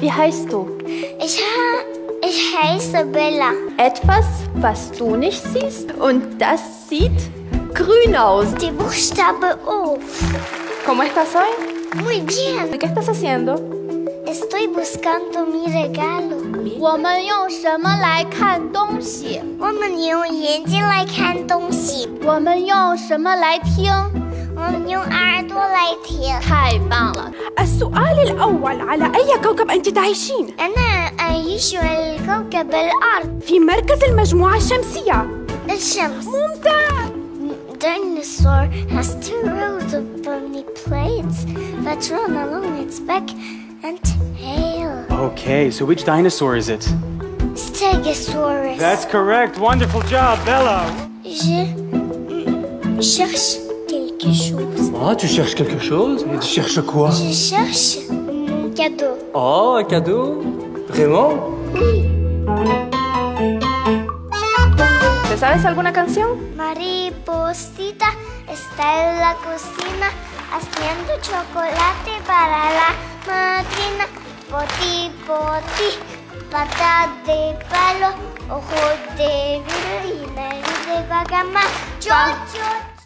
Ich, ha ich heiße Bella. Etwas, was du nicht siehst. Und das sieht grün aus. Die Buchstabe O. ¿Cómo estás hoy? Muy bien. ¿Qué estás haciendo? Estoy buscando mi regalo. 我们用什么来看东西？我们用眼睛来看东西。我们用什么来听？我们用耳朵来 听。太棒了！ السؤال الأول على أي كوكب أنت تعيشين؟ أنا أعيش على كوكب الأرض. في مركز المجموعة الشمسية. الشمس. ممتاز. Dinosaur has two rows of bony plates that run along its back and tail. Okay, so which dinosaur is it? Stegosaurus. That's correct. Wonderful job, Bella. Je mm, cherche quelque chose. Ah, tu cherches quelque chose Et tu cherches quoi Je cherche un cadeau. Oh, un cadeau Vraiment ¿Te sabes alguna canción? Mariposita está en la cocina haciendo chocolate para la madrina. Poti, poti, pata de palo, ojo de virina, nariz de bagama, yo, yo,